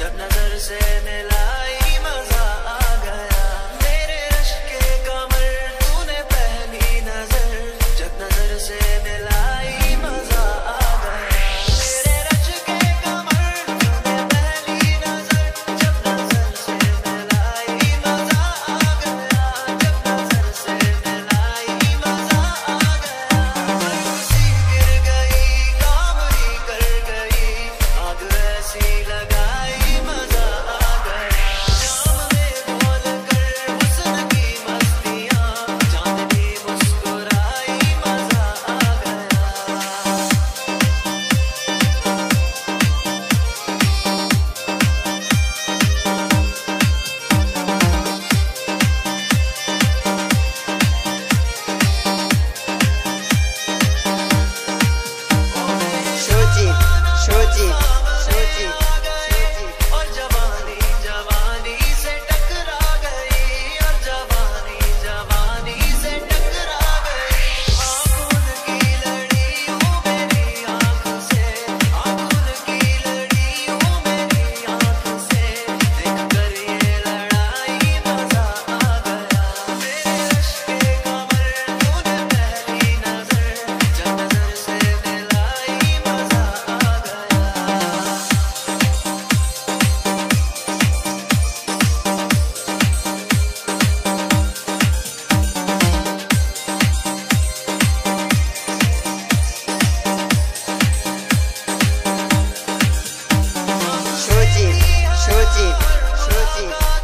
जब नज़र से मेरे Ooh.